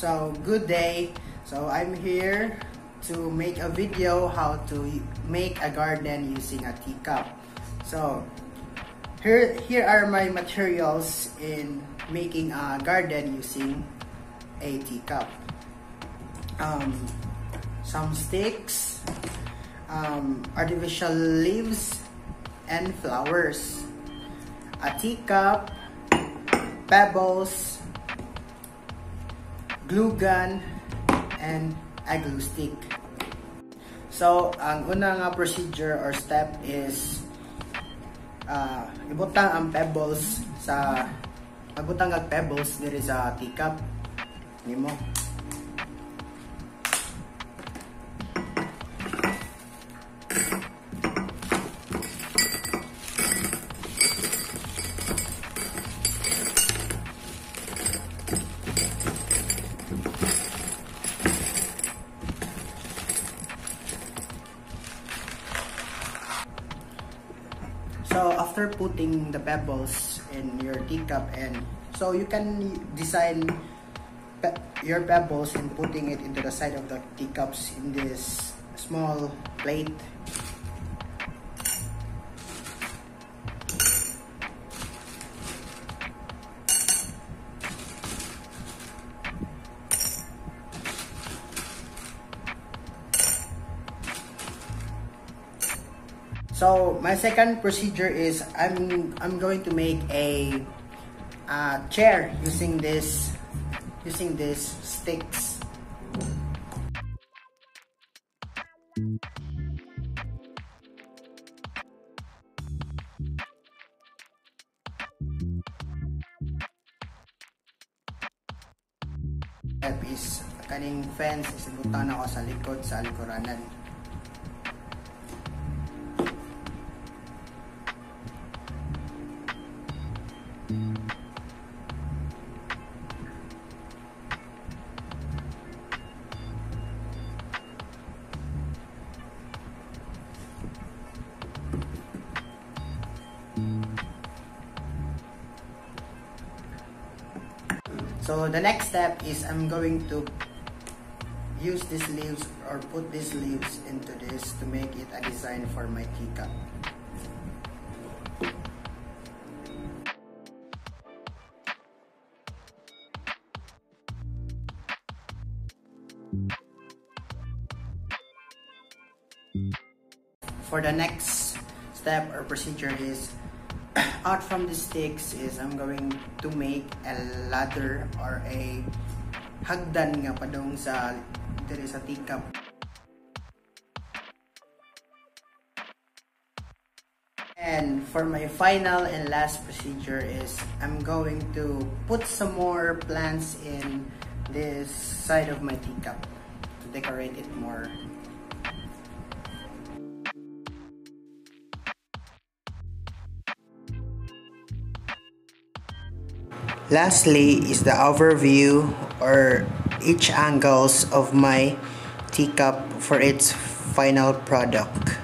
So, good day. So, I'm here to make a video how to make a garden using a teacup. So, here, here are my materials in making a garden using a teacup. Um, some sticks, um, artificial leaves, and flowers. A teacup, pebbles, glue gun, and a glue stick. So, ang unang procedure or step is uh, ibutang ang pebbles sa magbutang ang pebbles diri sa teacup nimo. So after putting the pebbles in your teacup and so you can design pe your pebbles and putting it into the side of the teacups in this small plate. So my second procedure is I'm I'm going to make a uh, chair using this using these sticks. Step is kaning fence is ako sa likod sa likuranan. So the next step is I'm going to use these leaves or put these leaves into this to make it a design for my teacup. For the next step or procedure is out from the sticks is I'm going to make a ladder or a hagdan nga padong sa diri sa teacup. And for my final and last procedure is I'm going to put some more plants in this side of my teacup to decorate it more. Lastly is the overview or each angles of my teacup for its final product.